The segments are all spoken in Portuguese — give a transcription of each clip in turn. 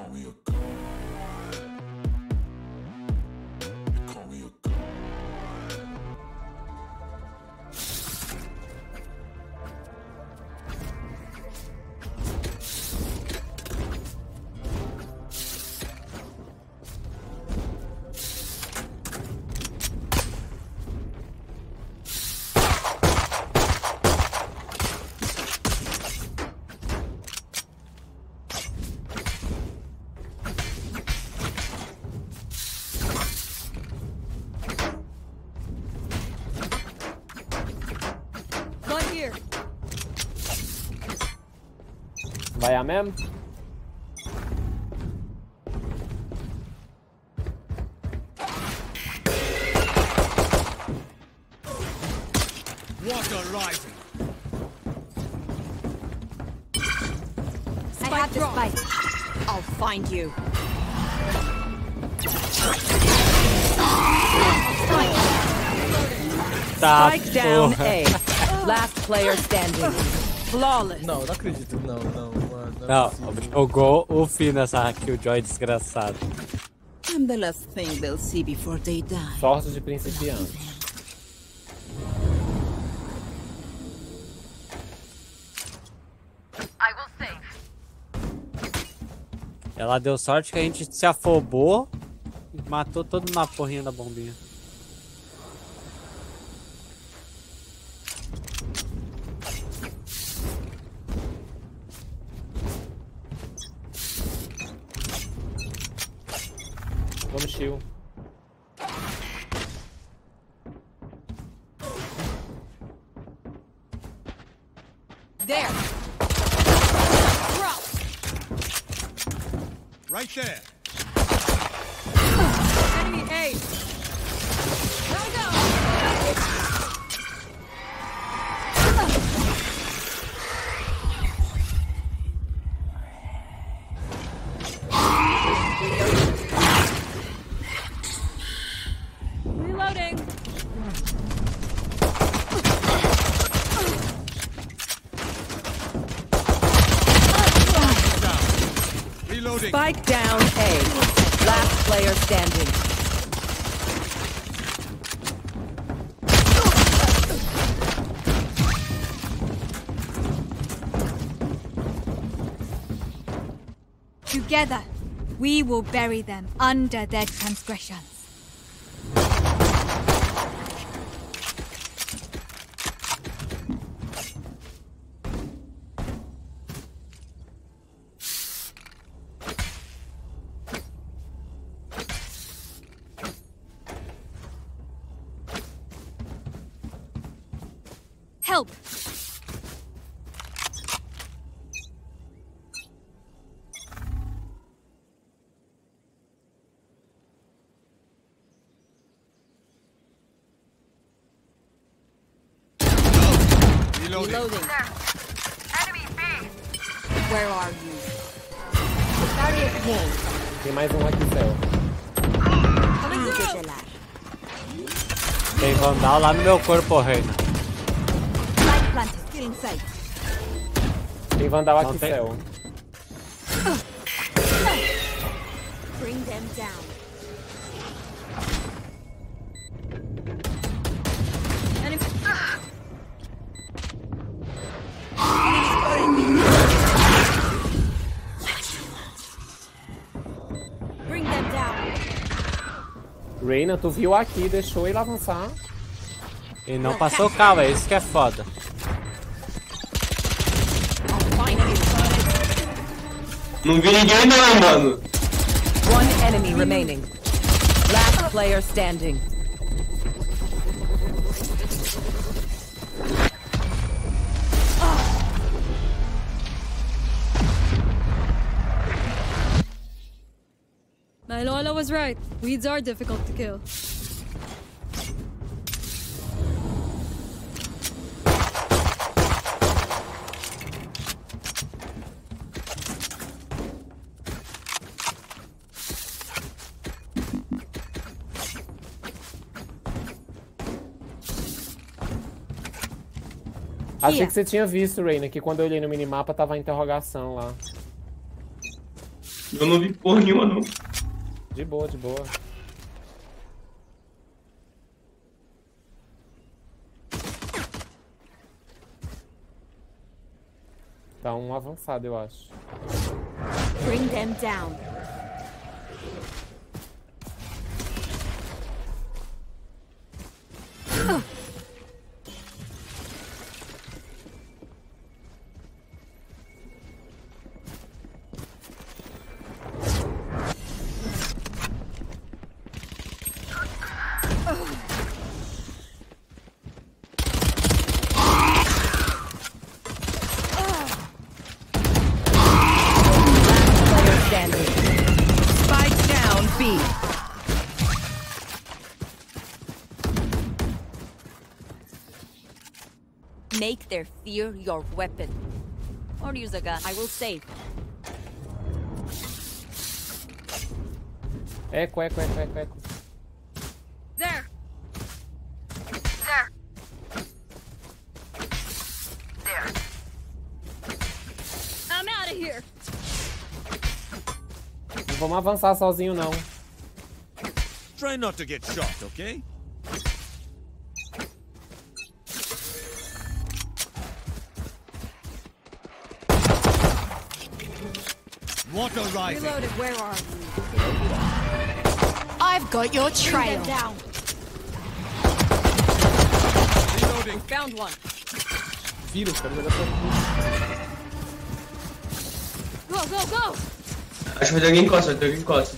Call me a. Vai a mesmo? Water rising. I have the spike. I'll find you. Tá, Strike down. A. Last player standing. Flawless. Não, não acredito. Não, não, mano. Não, é Não, possível. jogou o fim nessa Killjoy desgraçado. I'm the last thing they'll see before they die. Sorte de principiante. Ela deu sorte que a gente se afobou e matou todo mundo na porrinha da bombinha. Vou no shield. There. Right there. Reloading. Spike down A. Last player standing. Together, we will bury them under their transgressions. Tem Vandal lá no meu corpo, reina. Tem Vandal aqui, tem- céu. Bring them down. Reina, tu viu aqui, deixou ele avançar. E não passou calma, é isso que é foda. Não vi ninguém não, mano. One enemy remaining. Last player standing. My Lola was right. Weeds are difficult to kill. Achei que você tinha visto, Reina, que quando eu olhei no minimapa tava a interrogação lá. Eu não vi porra nenhuma, não. De boa, de boa. Tá um avançado, eu acho. Bring them down. Their fear your weapon. Or use a gun. I will save. Eco, eco, eco, eco, eco. There. There. There. I'm out of here. Não vamos avançar sozinho, não. Try not to get shot, okay? Water rising. Reloaded. Where are you? I've got your Bring trail. them down. Reloading. Found one. Filho, os caras jogar pra Go, go, go. Acho que vai ter alguém em costa, vai ter alguém em costa.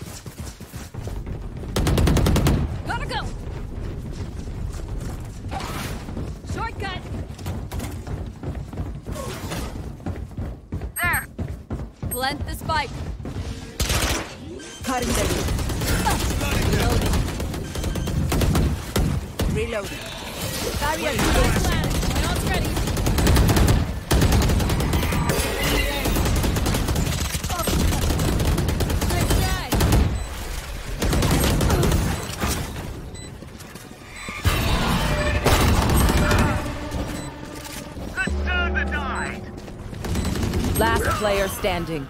Player standing.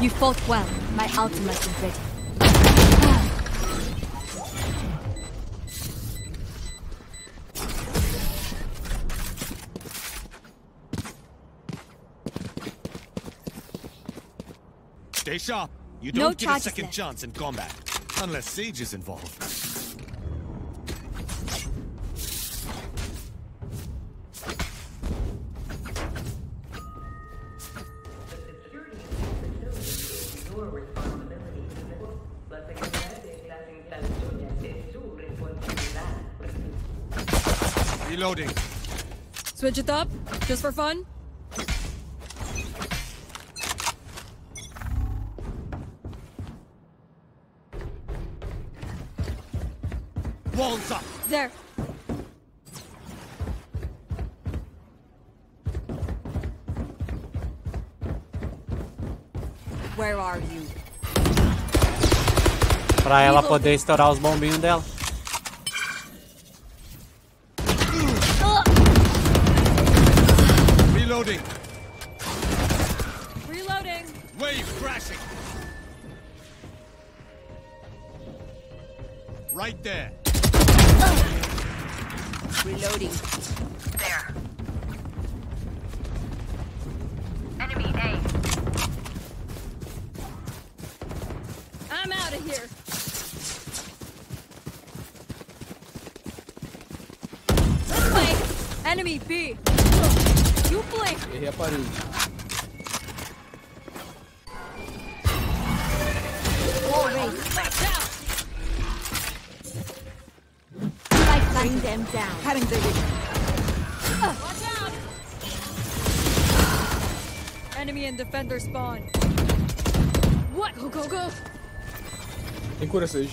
You fought well. My ultimate is ready. Stay sharp. You don't get a second left. chance in combat. Unless Sage is involved. Switch it up, just for fun. Walls up. There. Where are you? Pra ela poder estourar os bombinhos dela. Cura, Sage.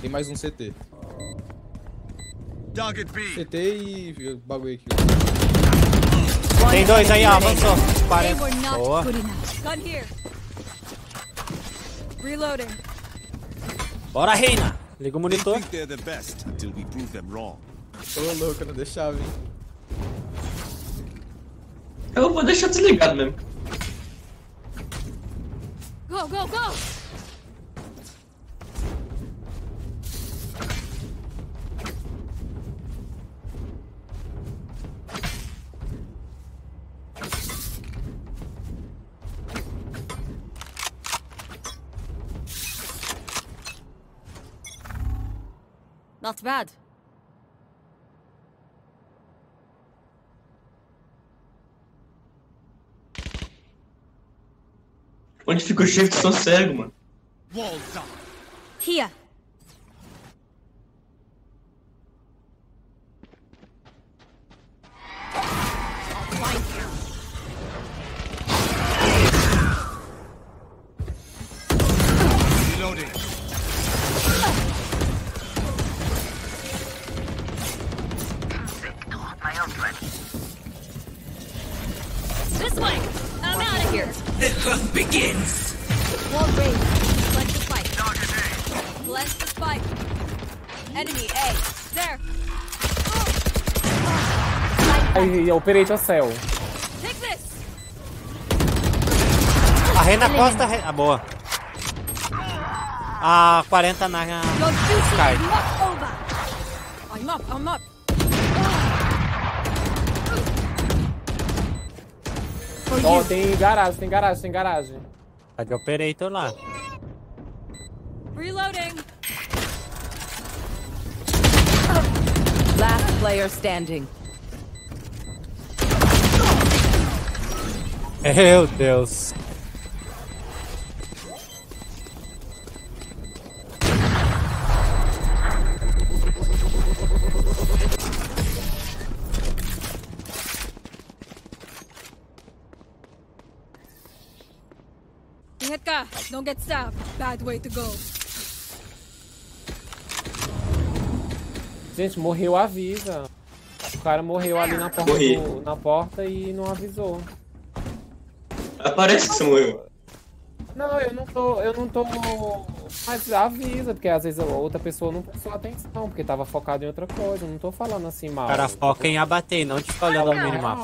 Tem mais um CT. CT e bagulho aqui. Tem dois aí, ó, avançou. They 40. were not Boa. Bora, Reina. Liga o monitor. think they're the best until we prove them wrong. Ô louco, não deixava, hein? Eu vou deixar desligado mesmo. Go, go, go! Not bad. Onde fica o shift, sou cego, mano. Here. Begins! Wall raised. Cleanse the spike. Cleanse the spike. Enemy A. There. Aí, Operate a this! A Rei na costa. Re... Ah, boa. A 40 na. Sky. Ó, tem garagem, tem garagem, tem garagem. Tá de operator lá. Reloading! Last player standing. Meu Deus. Don't get stabbed. Bad way to go. Gente, morreu, avisa. O cara morreu ali na porta, do- na porta e não avisou. Parece que você morreu. Não, eu não tô, eu não tô. Mas avisa, porque às vezes a outra pessoa não prestou atenção, porque tava focado em outra coisa. Eu não tô falando assim mal. O cara foca em abater e não te olhando o minimapa.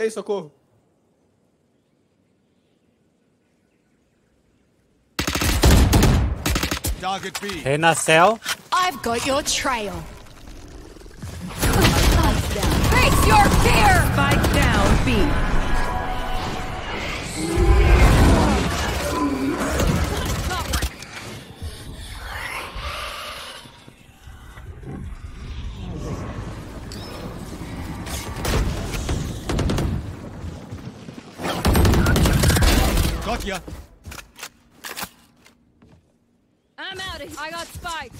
Ei, socorro. Target B. Rei na. I've got your trail. Face your fear! Spike down B. ya. I'm out of here. I got spike.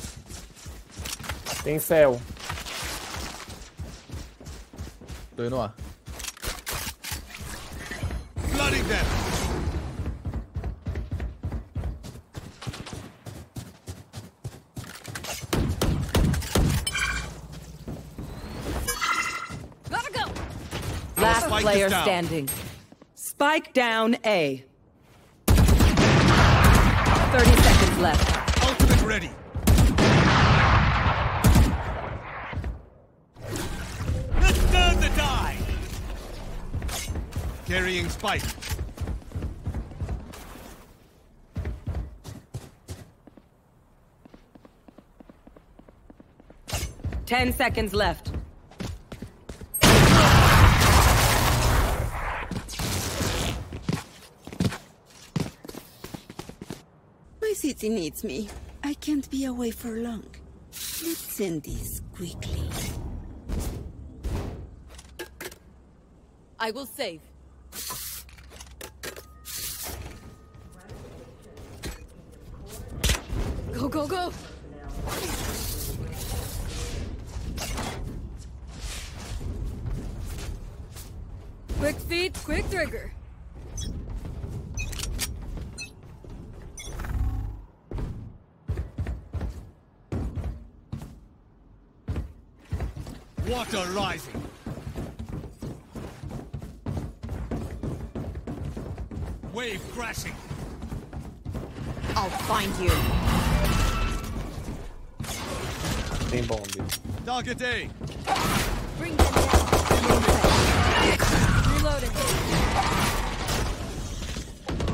Tem céu. Tô indo lá. Flooding them. Gotta go! Last player standing. Spike down A. 30 seconds left. Ultimate ready. Let's turn the die. Carrying spike. Ten seconds left. City needs me. I can't be away for long. Let's send this quickly. I will save. Go, go, go! Quick feet, quick trigger. Water rising. Wave crashing. I'll find you. Tem bombe. Target A. Bring them down. Reloading.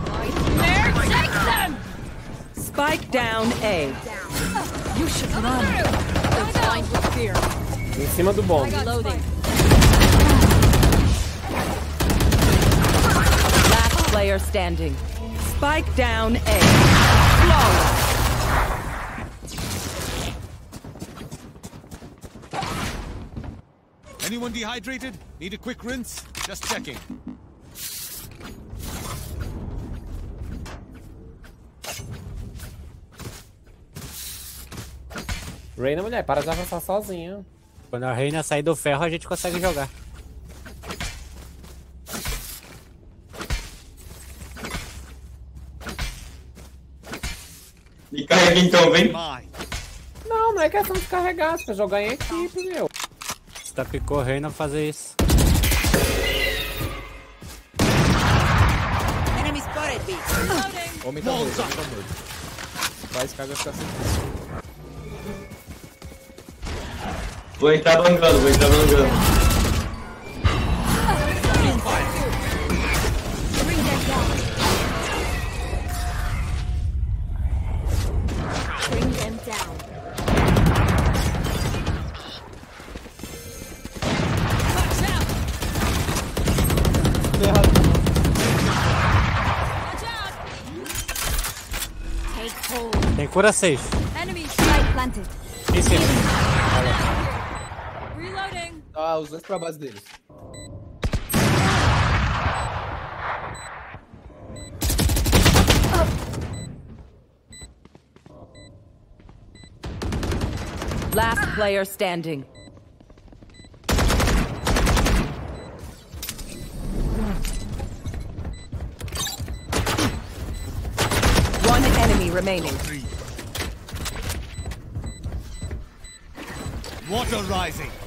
Nightmare, take them! Spike down A. You should run. They're blind with fear. Em cima do bombe. Loading. Last player standing. Spike down A. Flawless. Anyone dehydrated? Need a quick rinse? Just checking. Reina, mulher, para de avançar sozinha. Quando a reina sair do ferro, a gente consegue jogar. Me carrega então, vem. Não, não é questão de carregar, você vai jogar em equipe, meu. Você tá picou reina fazer isso. Homem tá morto, homem tá morto. Sky vai ficar sem. Vou entrar bangando, vou entrar bangando. Bring them down. Reloading. Os dois pra base deles. Last player standing. One enemy remaining. Water rising.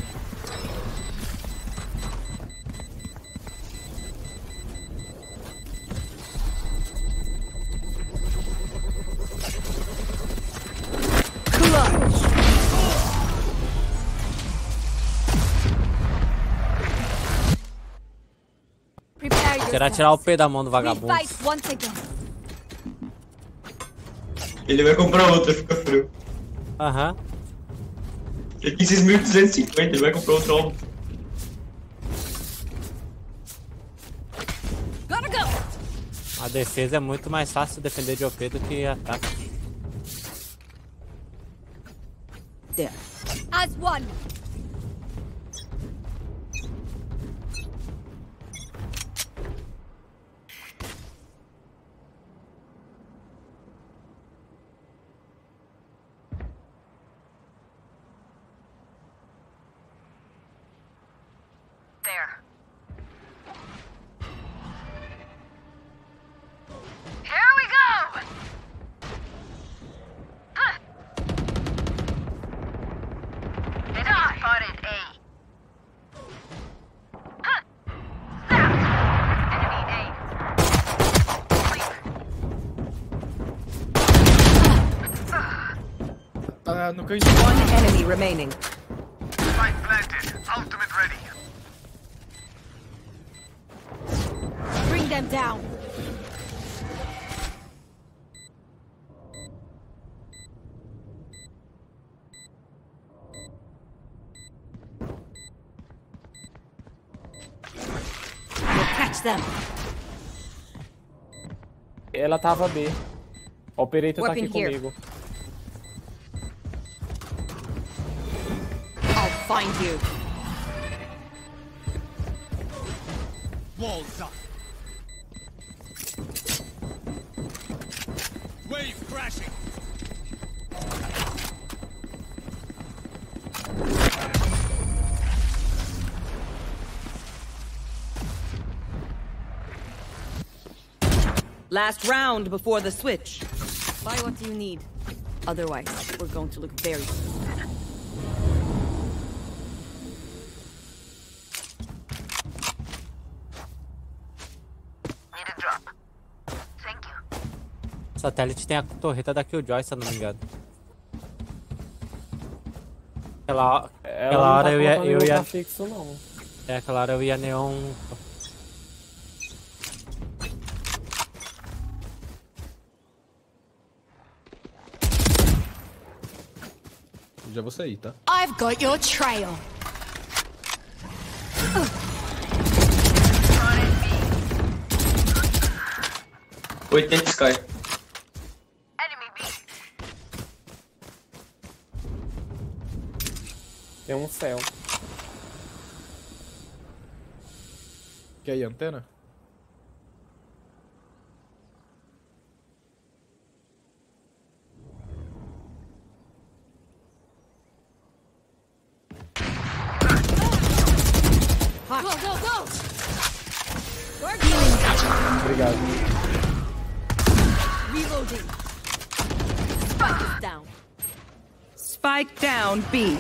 Será tirar o P da mão do vagabundo. Ele vai comprar outra, fica frio. Aham. Tem 15.250, ele vai comprar outro álbum. A defesa é muito mais fácil defender de OP do que ataque. No canto. One enemy remaining. Spike planted. Ultimate ready. Bring them down. Ela tava B. O Operator tá aqui Weapon here. Find you. Walls up. Wave crashing. Last round before the switch. Buy what you need. Otherwise, we're going to look very satélite tem a torreta da Killjoy, se eu não me engano. Aquela, Ela aquela não hora tá eu ia, eu ia. fixo, não. É, aquela hora eu ia neon. Já vou sair, tá? I've got your trail. Oitenta Sky. Tem um céu. Quer ir antena? Go, go, go! Obrigado. Reloading. Spike down. Spike down B.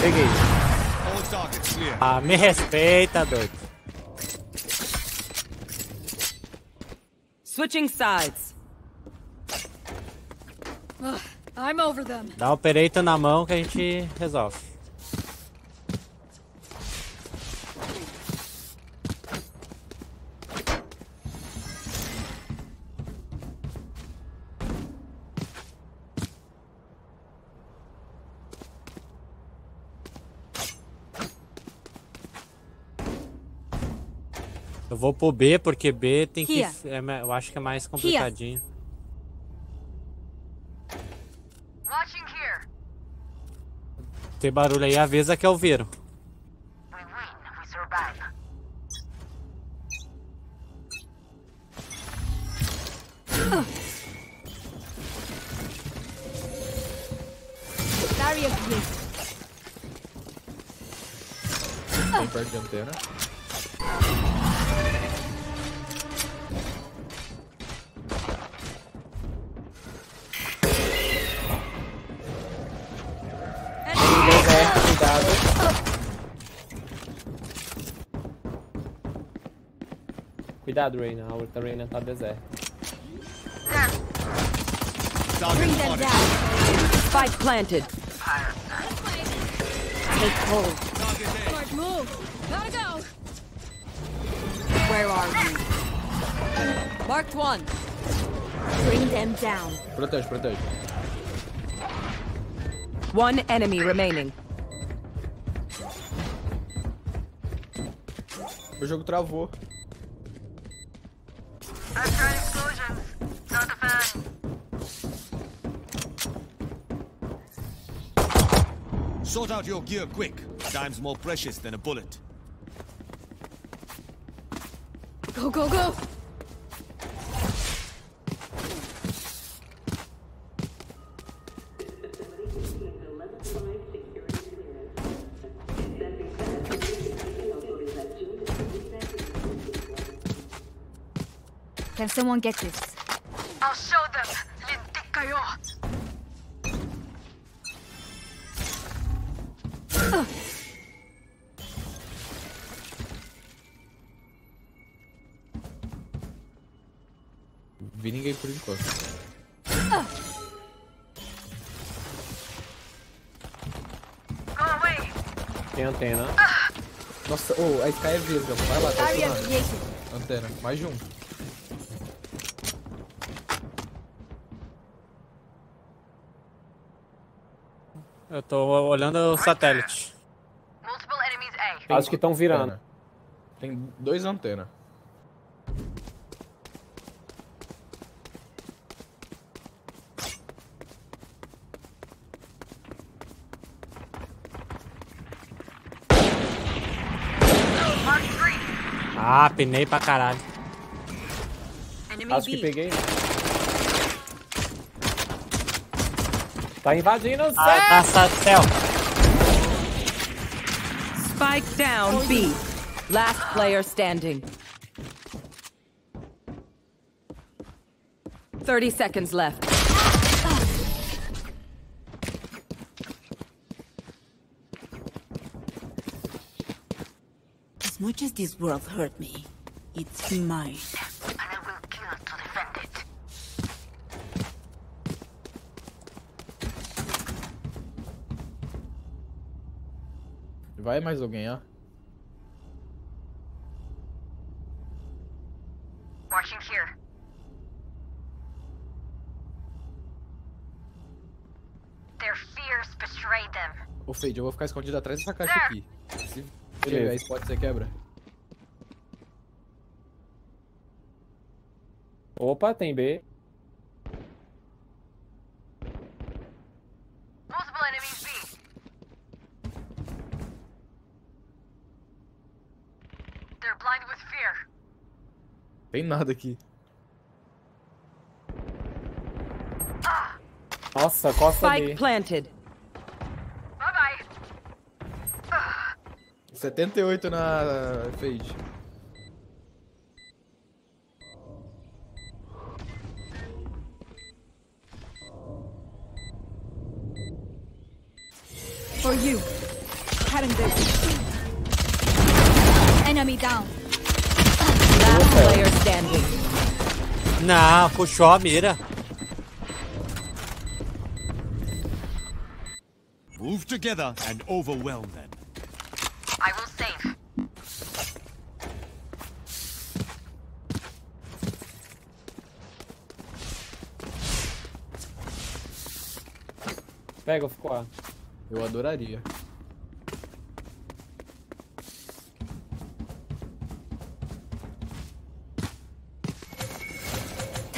Peguei. All targets clear. Ah, me respeita, doido. Switching sides. Ugh, I'm over them. Dá o operator na mão que a gente resolve. Vou pro B, porque B tem que. Here. é eu acho que é mais complicadinho. Watching here. Tem barulho aí, avisa que eu viro. We win. We survive. Barrier created. Bem perto de Cuidado, Reina. A outra Reina tá deserta. Bring them down. Spike planted. Take hold. Smart move. Gotta go. Where are you? Marked one. Bring them down. Protege, protege. One enemy remaining. O jogo travou. Sort out your gear quick. Time's more precious than a bullet. Go, go, go. Can someone get this? I'll show them. Lintik kayo. Vi ninguém por enquanto. Tem antena. Nossa, oh, a Sky é vesga. Vai lá, tá. Antena, mais de um. Eu tô olhando o satélite. Acho que estão virando. Tem dois antenas. Ah, penei pra caralho. Acho que peguei. Né? Tá invadindo o Ah, céu! tá, tá, céu. Spike down B. Last player standing. 30 seconds left. As much as this world hurt me, it's mine. Vai mais alguém, ó. Watching here. Their fears betrayed them. Ô, Fade, eu vou ficar escondido atrás dessa caixa aqui. Se ele pegar spot, você quebra. Opa, tem B. Tem nada aqui. Nossa, costa Spike B. planted. Bye bye. 78 na Fade. Não, puxou a mira. Move together and overwhelm them. I will save. Pega, ficou A. Eu adoraria.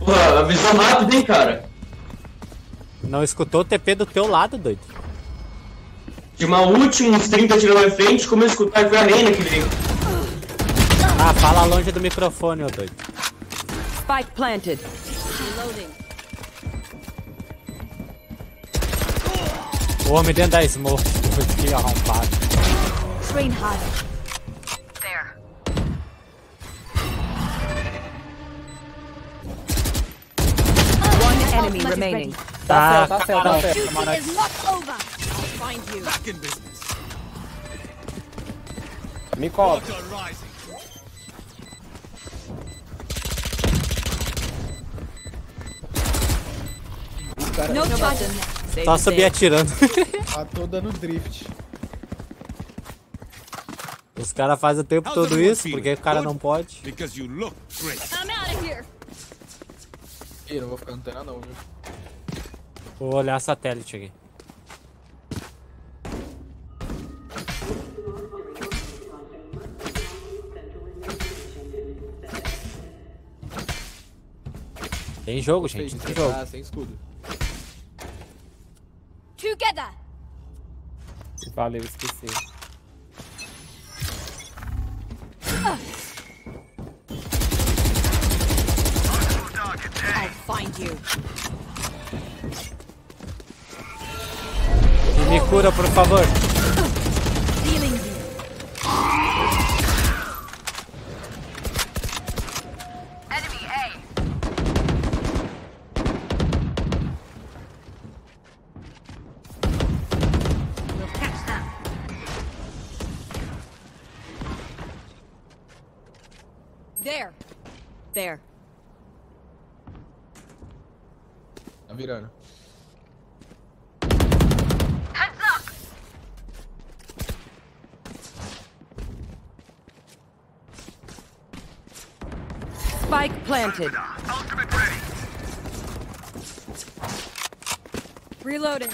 Pô, avisou rápido, hein, cara? Não escutou o TP do teu lado, doido. De uma última, uns 30 tiros na frente, como eu escutar, foi a reina que veio. Ah, fala longe do microfone, ô doido. Spike planted. Reloading. O homem dentro da smoke. Que arrombado. Train hard. Enemy remaining. Tá Tá, céu, tá tá céu. Duty is not over. I'll find you. Back in business. Me cobre. Só subir atirando. Ah, tô dando drift. Os caras fazem o tempo todo isso, porque o cara não pode. Ih, não vou ficar no terra não, viu? Vou olhar satélite aqui. Tem jogo, gente. Tem jogo. tá sem escudo. Together. Valeu, esqueci. Cura, por favor. Reloading.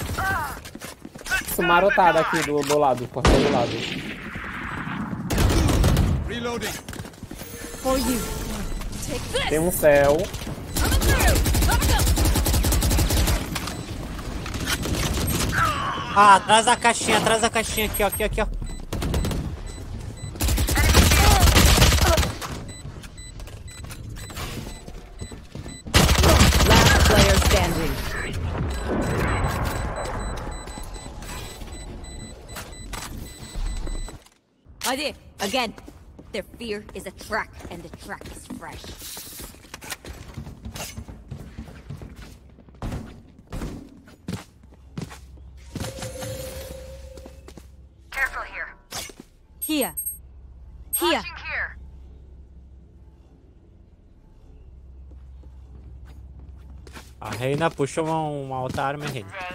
Isso marotada aqui do, do lado, portão do lado. Reloading. For you. Take this. Tem um céu. Ah, atrás da caixinha, atrás da caixinha aqui, ó, aqui, aqui, ó. Again. Their fear is a track, and the track is fresh. Careful here. Here. Here. Watching here. A Reina puxa uma, uma outra arma, Reina.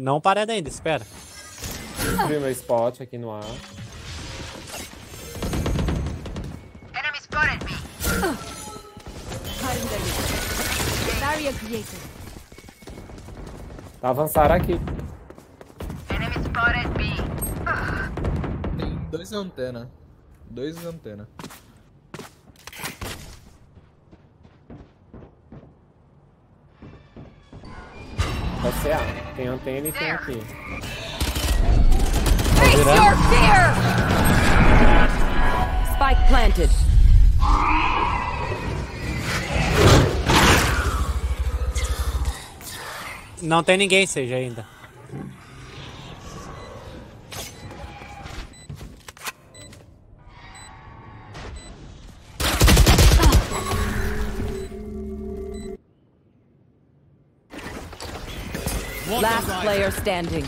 Não parada ainda, espera. Abri meu spot aqui no ar. Enemy spotted me. Barrier created. Tá avançar aqui. Enemy spotted B. Tem dois antena. Dois antena. Pode ser A. Tem antena e tem aqui. Face your fear! Spike planted. Não tem ninguém, seja ainda. Player standing.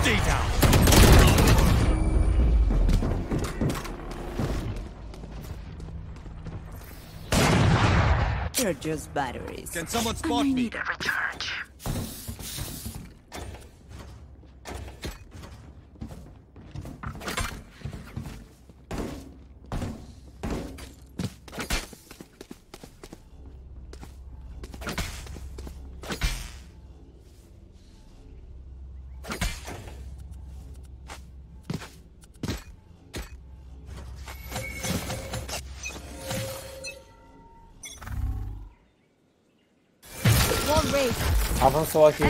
Stay down. They're just batteries. Can someone spot me? Avançou aqui.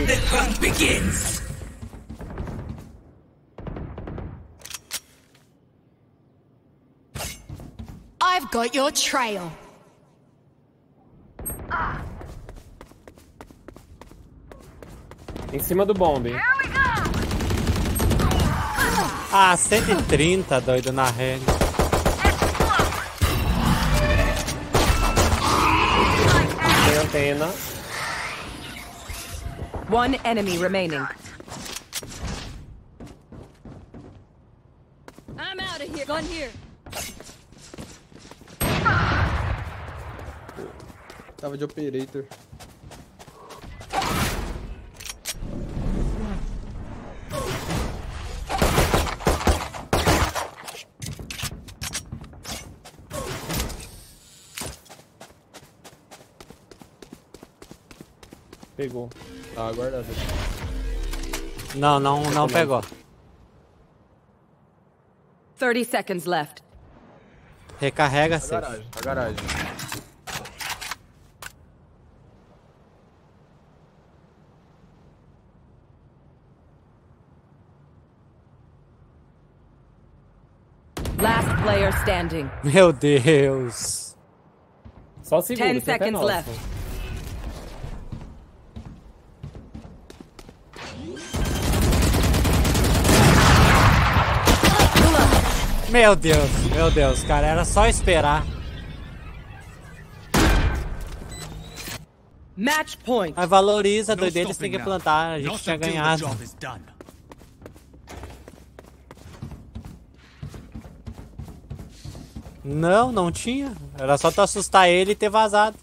I've got your trail. Em cima do bombe. Ah, 130, doido, na Reina. Tem antena. One enemy remaining. I'm out of here. Gun here. Tava de operator. Pegou. Tá guardado. Não, não, não pegou. 30 seconds left. Recarrega, Na safe. garagem, na garagem. Last player standing. Meu Deus. Só segura. 10 o tempo é seconds nosso. left. Meu Deus, meu Deus, cara, era só esperar. Match point. Mas valoriza, doido. Eles têm stopping que plantar. A gente tinha ganhado. Não, não tinha. Era só tu assustar ele e ter vazado.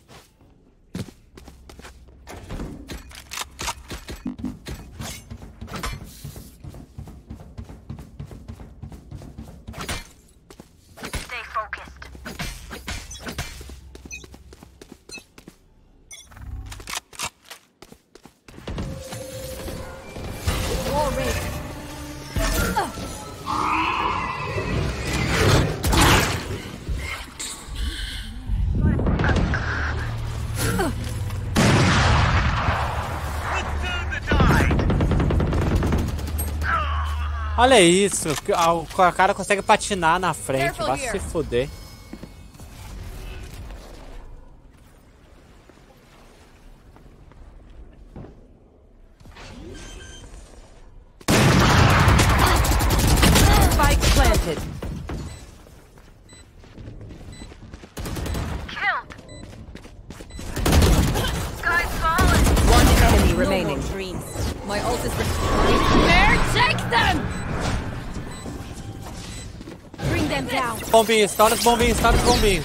Olha isso. a- O cara consegue patinar na frente. Vai se fuder. Remaining. My ult is Nightmare, take them! Bring them down. Bombinho, estoura os bombinhos, estoura os bombinhos.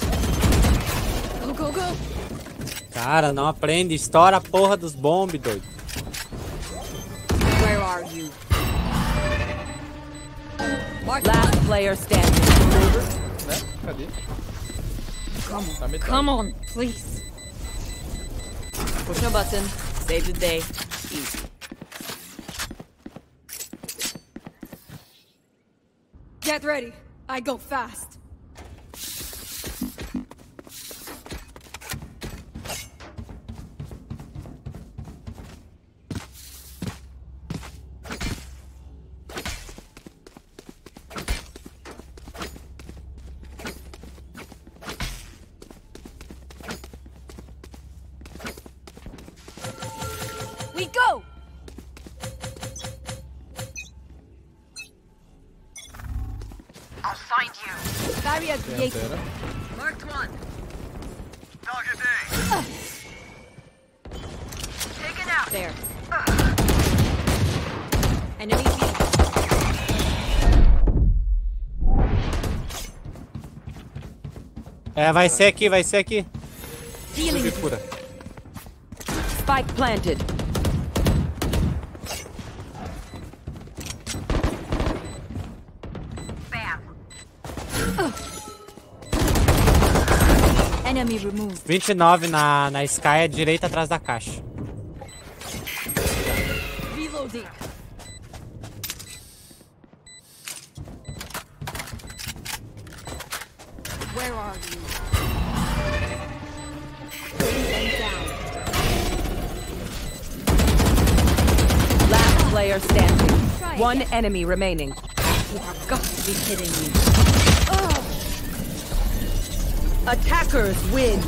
Go, go, go. Cara, não aprende. Estoura a porra dos bombes, doido. Where are you? Mark Last player standing. Né? Cadê? Come Tá on. metade. Come on, please. Push a button. Save the day. Easy. Get ready. I go fast. You. Barrier created. Marked one. Target A. Taken out. There. Uh. Enemy B. É, vai ser aqui, vai ser aqui. Healing. Me cura. Spike planted. Enemy removed. 29 na, na Sky, à direita atrás da caixa. Reloading. Where are you? Last player standing. One enemy remaining. You have got to be kidding me. Attackers win.